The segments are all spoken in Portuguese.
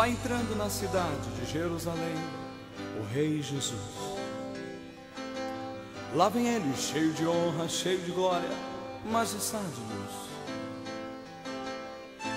vai entrando na cidade de Jerusalém o Rei Jesus. Lá vem ele, cheio de honra, cheio de glória, majestade de luz.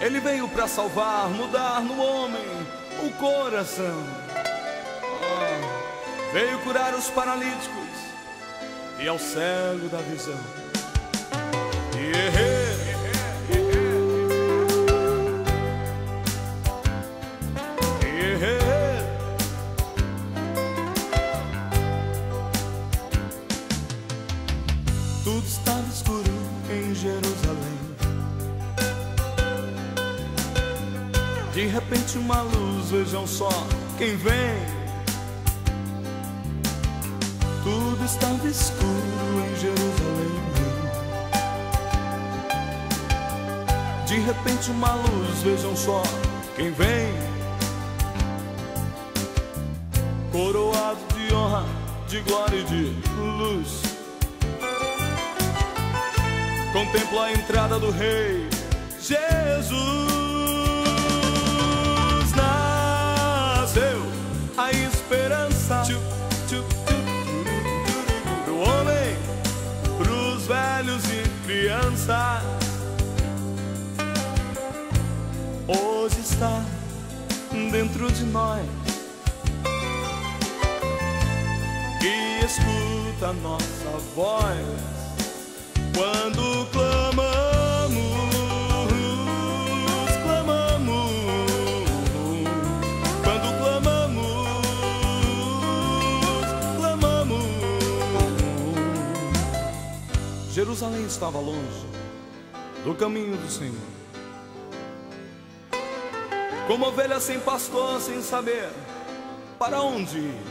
Ele veio para salvar, mudar no homem o coração. Ah, veio curar os paralíticos e ao cego da visão. Tudo estava escuro em Jerusalém. De repente, uma luz, vejam só quem vem. Tudo estava escuro em Jerusalém. De repente, uma luz, vejam só quem vem. Coroado de honra, de glória e de luz contempla a entrada do Rei Jesus. Nasceu a esperança do homem, pros velhos e crianças. Hoje está dentro de nós e escuta nossa voz quando Jerusalém estava longe do caminho do Senhor. Como ovelha sem pastor, sem saber para onde ir.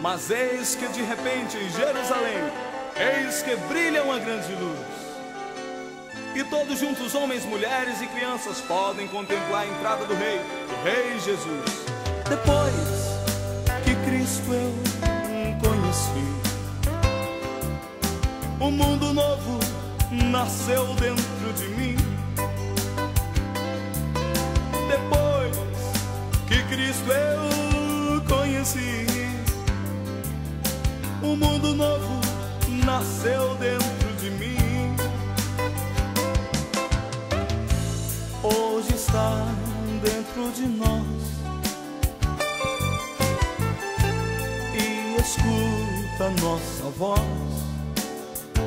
Mas eis que de repente em Jerusalém Eis que brilha uma grande luz. E todos juntos, homens, mulheres e crianças, podem contemplar a entrada do Rei, do Rei Jesus. Depois que Cristo eu um mundo novo nasceu dentro de mim. Depois que Cristo eu conheci, um mundo novo nasceu dentro de mim. Hoje está dentro de nós e escuta nossa voz.